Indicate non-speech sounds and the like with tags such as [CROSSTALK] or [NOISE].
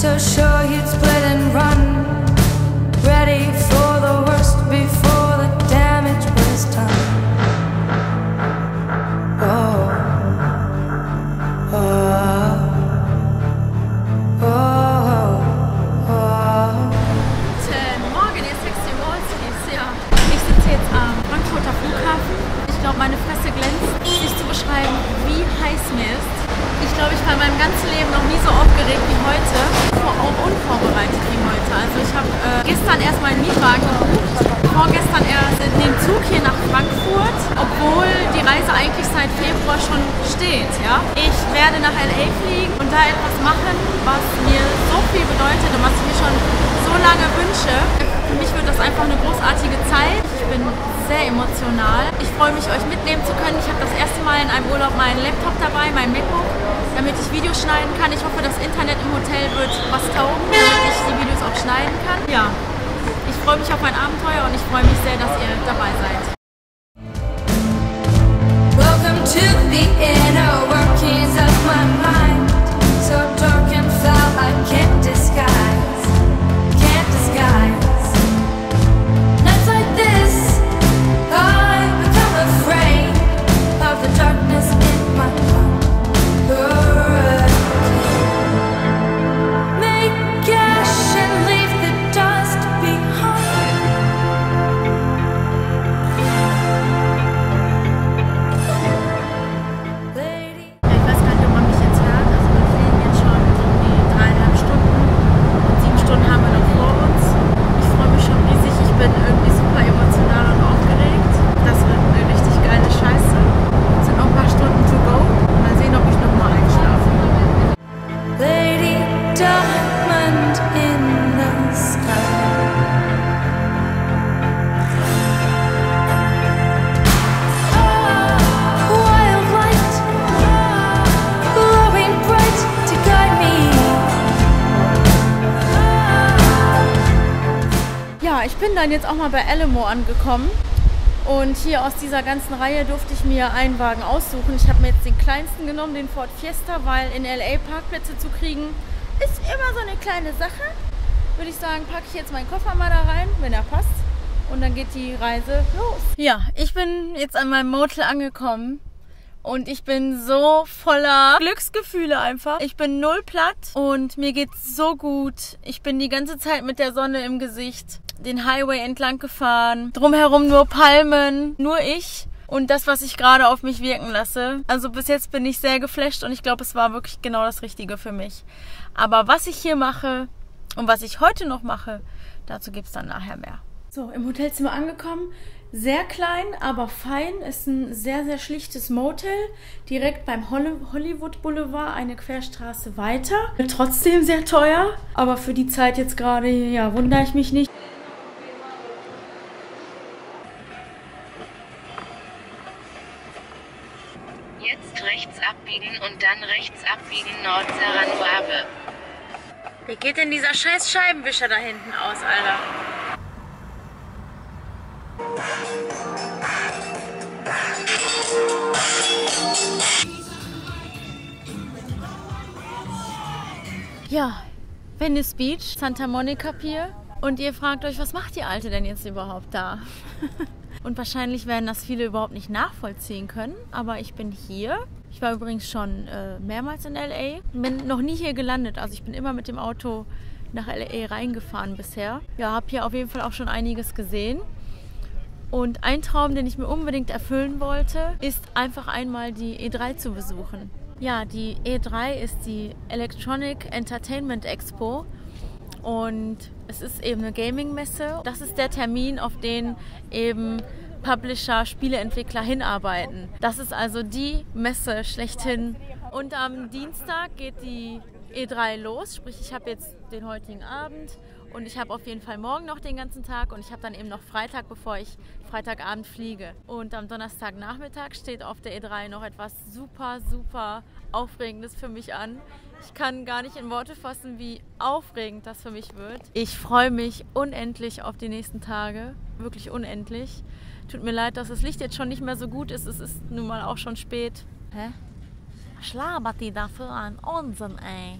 so sure. in meinem ganzen Leben noch nie so aufgeregt wie heute. Auch unvorbereitet wie heute. Also ich habe äh, gestern erst einen Mietwagen gebucht, vorgestern erst den Zug hier nach Frankfurt, obwohl die Reise eigentlich seit Februar schon steht. Ja? Ich werde nach LA fliegen und da etwas machen, was mir so viel bedeutet und was ich mir schon so lange wünsche. Für mich wird das einfach eine großartige Zeit. Ich bin sehr emotional ich freue mich, euch mitnehmen zu können. Ich habe das erste Mal in einem Urlaub meinen Laptop dabei, mein MacBook, damit ich Videos schneiden kann. Ich hoffe, das Internet im Hotel wird was taugen, damit ich die Videos auch schneiden kann. Ja, ich freue mich auf ein Abenteuer und ich freue mich sehr, dass ihr dabei seid. Bin dann jetzt auch mal bei Alamo angekommen. Und hier aus dieser ganzen Reihe durfte ich mir einen Wagen aussuchen. Ich habe mir jetzt den kleinsten genommen, den Ford Fiesta, weil in LA Parkplätze zu kriegen ist immer so eine kleine Sache. Würde ich sagen, packe ich jetzt meinen Koffer mal da rein, wenn er passt. Und dann geht die Reise los. Ja, ich bin jetzt an meinem Motel angekommen. Und ich bin so voller Glücksgefühle einfach. Ich bin null platt und mir geht's so gut. Ich bin die ganze Zeit mit der Sonne im Gesicht den Highway entlang gefahren. Drumherum nur Palmen, nur ich und das, was ich gerade auf mich wirken lasse. Also bis jetzt bin ich sehr geflasht und ich glaube, es war wirklich genau das Richtige für mich. Aber was ich hier mache und was ich heute noch mache, dazu gibt's dann nachher mehr. So, im Hotelzimmer angekommen. Sehr klein, aber fein. Ist ein sehr, sehr schlichtes Motel. Direkt beim Holly- Hollywood Boulevard, eine Querstraße weiter. Trotzdem sehr teuer. Aber für die Zeit jetzt gerade, ja, wundere ich mich nicht. Jetzt rechts abbiegen und dann rechts abbiegen Nord-Saranwabe. Wie geht denn dieser scheiß Scheibenwischer da hinten aus, Alter? Ja, Venice Beach, Santa Monica Pier. Und ihr fragt euch, was macht die Alte denn jetzt überhaupt da? [LAUGHS] Und wahrscheinlich werden das viele überhaupt nicht nachvollziehen können. Aber ich bin hier. Ich war übrigens schon äh, mehrmals in LA. Bin noch nie hier gelandet. Also ich bin immer mit dem Auto nach LA reingefahren bisher. Ja, habe hier auf jeden Fall auch schon einiges gesehen. Und ein Traum, den ich mir unbedingt erfüllen wollte, ist einfach einmal die E3 zu besuchen. Ja, die E3 ist die Electronic Entertainment Expo und es ist eben eine Gaming-Messe. Das ist der Termin, auf den eben Publisher, Spieleentwickler hinarbeiten. Das ist also die Messe schlechthin. Und am Dienstag geht die E3 los, sprich ich habe jetzt den heutigen Abend und ich habe auf jeden Fall morgen noch den ganzen Tag und ich habe dann eben noch Freitag, bevor ich Freitagabend fliege. Und am Donnerstagnachmittag steht auf der E3 noch etwas super, super Aufregendes für mich an. Ich kann gar nicht in Worte fassen, wie aufregend das für mich wird. Ich freue mich unendlich auf die nächsten Tage, wirklich unendlich. Tut mir leid, dass das Licht jetzt schon nicht mehr so gut ist. Es ist nun mal auch schon spät. Hä? Was labert die da für einen Unsinn, ey?